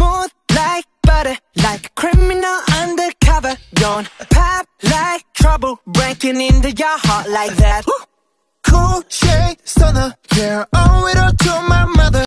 Smooth like butter, like a criminal undercover. Don't pop like trouble, breaking into your heart like that. Cool shade stunner, yeah, owe it all to my.